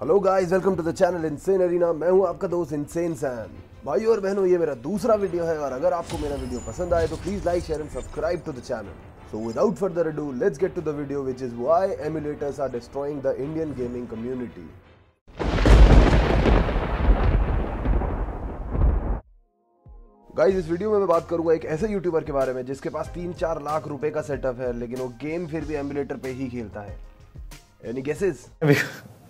Hello guys welcome to the channel insane arena मैं हूँ आपका दोस्त इनसेन सैन भाइयों और बहनों, ये मेरा दूसरा वीडियो है और अगर आपको मेरा वीडियो पसंद आए तो please like share and subscribe to the channel so without further ado let's get to the video which is why emulators are destroying the Indian gaming community guys इस वीडियो में मैं बात करूँगा एक ऐसे यूट्यूबर के बारे में, जिसके पास तीन चार लाख रुपए का सेटअप है, लेकिन वो गेम फिर भी एमुलेटर पे ही खेलता है. एनी गेसेस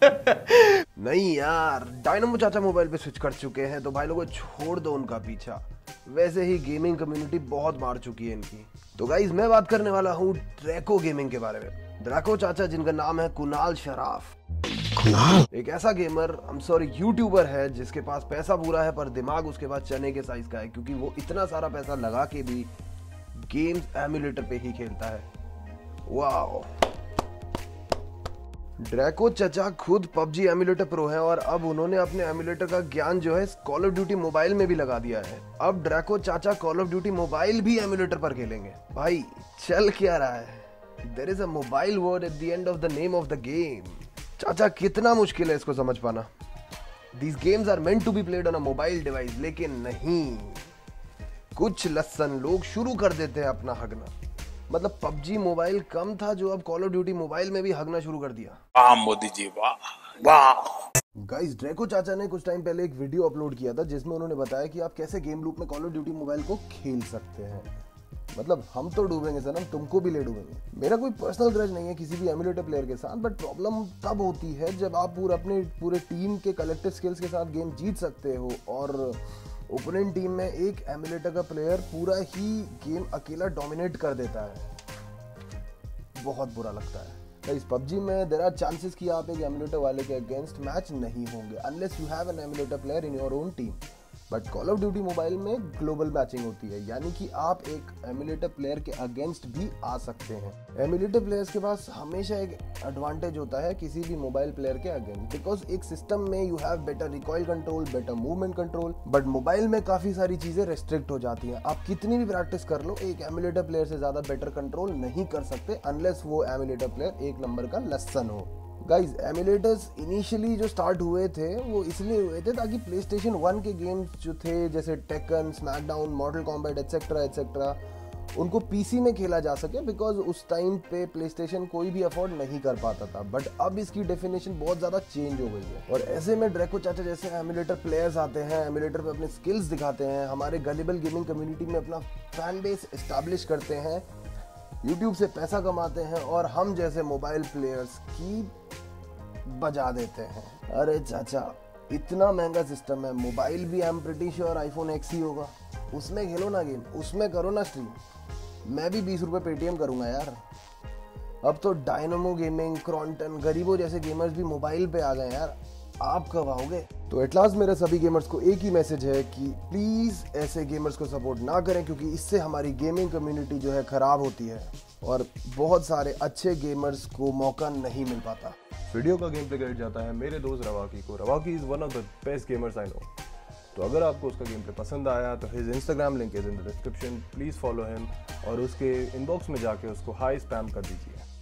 नहीं यार डायनामो चाचा मोबाइल पे स्विच कर चुके हैं तो भाई लोगों छोड़ दो उनका पीछा। वैसे ही गेमिंग कम्युनिटी बहुत मार चुकी है इनकी। तो गाइज़ मैं बात करने वाला हूँ ड्रैको गेमिंग के बारे में। ड्रैको चाचा जिनका नाम है कुणाल शराफ। एक ऐसा गेमर हम सॉरी यूट्यूबर है जिसके पास पैसा पूरा है पर दिमाग उसके पास चने के साइज़ का है क्योंकि वो इतना सारा पैसा लगा के भी गेम्स एमुलेटर पे ही खेलता है। वाह ड्रैको चचा खुद पबजी एमुलेटर प्रो है और अब उन्होंने अपने एमुलेटर का ज्ञान जो है कॉल ऑफ़ ड्यूटी मोबाइल में भी लगा दिया है। अब ड्रैको चाचा कॉल ऑफ़ ड्यूटी मोबाइल भी एमुलेटर पर खेलेंगे। भाई, चल क्या रहा है? There is a mobile word at the end of the name of the game चाचा कितना मुश्किल है इसको समझ पाना। These games are meant to be played on a mobile device लेकिन नहीं। कुछ लसन लोग शुरू कर देते हैं अपना हगना। मतलब पबजी मोबाइल कम था जो अब कॉल ऑफ़ ड्यूटी मोबाइल में भी हगना शुरू कर दिया। वाह मोदी जी वाह वाह। गाइस ड्रैको चाचा ने कुछ टाइम पहले एक वीडियो अपलोड किया था जिसमें उन्होंने बताया कि आप कैसे गेम लूप में कॉल ऑफ़ ड्यूटी मोबाइल को खेल सकते हैं। मतलब हम तो डूबेंगे सनम तुमको भी ले डूबेंगे। मेरा कोई पर्सनल ग्रज नहीं है किसी भी एमुलेटर प्लेयर के साथ बट प्रॉब्लम तब होती है जब आप पूरे अपने पूरे टीम के कलेक्टिव स्किल्स के साथ गेम जीत सकते हो और ओपोनेंट टीम में एक एमुलेटर का प्लेयर पूरा ही गेम अकेला डोमिनेट कर देता है। बहुत बुरा लगता है। इस पबजी में देर आर चांसेस कि आप एक एमुलेटर वाले के अगेंस्ट मैच नहीं होंगे unless you have an emulator player in your own team but call of duty mobile में ग्लोबल मैचिंग होती है, यानी कि आप एक एमुलेटर प्लेयर के अगेंस्ट भी आ सकते हैं। एमुलेटर प्लेयर्स के पास हमेशा एक एडवांटेज होता है किसी भी मोबाइल प्लेयर के अगेंस्ट बिकॉज़ एक सिस्टम में you have better recoil control better movement control but mobile में काफ़ी सारी चीज़ें रेस्ट्रिक्ट हो जाती हैं। आप कितनी भी प्रैक्टिस कर लो, एक एमुलेटर प्लेयर से ज़्यादा बेटर कंट्रोल नहीं कर सकते अनलेस वो एमुलेटर प्लेयर एक नंबर का लसन हो। गाइज़ एमुलेटर्स इनिशियली जो स्टार्ट हुए थे, वो इसलिए हुए थे ताकि प्ले स्टेशन वन के गेम्स जो थे, जैसे Tekken SmackDown Mortal Kombat etcetera etcetera उनको पीसी में खेला जा सके बिकॉज़ उस टाइम पे प्ले स्टेशन कोई भी अफोर्ड नहीं कर पाता था। बट अब इसकी डेफिनेशन बहुत ज़्यादा चेंज हो गई है। और ऐसे में ड्रैको चाचा जैसे एमुलेटर प्लेयर्स आते हैं एमुलेटर पे अपने स्किल्स दिखाते हैं, हमारे गलीबल गेमिंग कम्युनिटी में अपना फ़ैन बेस इस्टेब्लिश करते हैं यूट्यूब से पैसा कमाते हैं और हम जैसे मोबाइल प्लेयर्स की बजा देते हैं। अरे चाचा, इतना महँगा सिस्टम है। मोबाइल भी am pretty sure iPhone X ही होगा। उसमें खेलो ना गेम उसमें करो ना स्ट्रीम मैं भी बीस रुपए पेटीएम करूँगा यार। अब तो डायनमो गेमिंग क्रॉन्टन गरीबों जैसे गेमर्स भी मोबाइल पे आ गए यार। आप कब आओगे? तो एटलास मेरे सभी गेमर्स को एक ही मैसेज है कि प्लीज़ ऐसे गेमर्स को सपोर्ट ना करें, क्योंकि इससे हमारी गेमिंग कम्युनिटी जो है ख़राब होती है। और बहुत सारे अच्छे गेमर्स को मौका नहीं मिल पाता। वीडियो का गेम प्ले क्रेडिट जाता है, मेरे दोस्त रवाकी को। Rawaki is one of the best gamers I know तो अगर आपको उसका गेम प्ले पसंद आया तो his Instagram link is in the description please follow him और उसके इनबॉक्स में जाके उसको हाई स्पैम कर दीजिए।